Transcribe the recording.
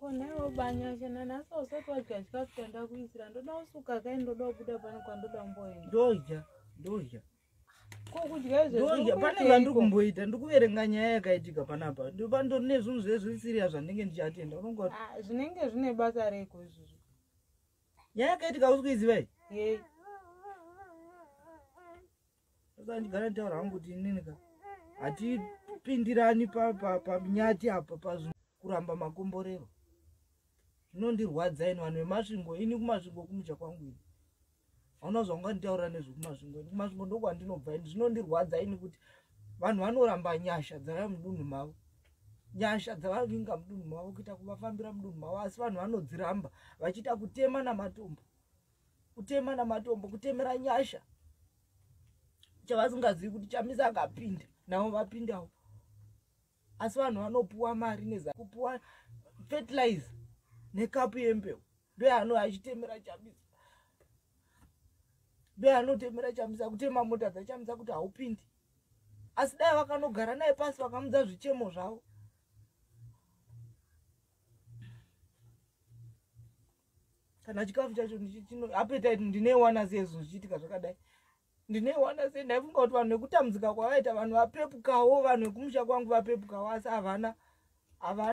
konaiwo banyashana nhasi usati wadya chikafu chandakuisira ndoda kusuka kai ndoda kubuda pano kwandoda kumboenda ndodya ndodya. Kokudya ndodya pane vandiri kumboita ndiri kuverenga nyaya yakaitika panapa. Ndopandori nezvinhu zvezvisiriya zvandinge ndichatenda unongoti zvinenge zvine basa reiko izvozvo? Nyaya yakaitika usi kuiziva i yei. Saka ndigara nditaura hangu kuti ininika hatipindirani panyati apa pazvinhu kuramba makomborero zvinondirwadza ini vanhu vemasvingo ini kumasvingo kumucha kwangu ini. Hauna zvaunganditaurira nezvekumasvingo ini. Kumasvingo ndokwandinobva ini zvinondirwadza ini kuti vanhu vanoramba nyasha dzavari mudunhu mavo. Nyasha dzavavinga mudunhu mavo kuita kuvafambira mudunhu mavo asi vanhu vanodziramba vachiita kutema namatombo. Kutema namatombo kutemera nyasha. Chavasingazivi kuti chamisa akapinda navo vapindawo. Asi vanhu vanopuwa mari nezakupuwa fertilizer nekapu yembeu ndoyano achitemera chamisa. Ndoyanotemera chamisa kutema mota dzachamisa kuti haupindi. Asi dai vakanogara naye pasi vakamudza zvichemo zvavo. Kana chikafu chacho apetaiti ndineiwana sei zvinhu zvichiitika zvakadai? Ndineiwana sei? Ndaifunga kuti vanhu vekutambudzika kwavaita vanhu vapepukawo vanhu vekumusha kwangu vapepukawo asi havana havana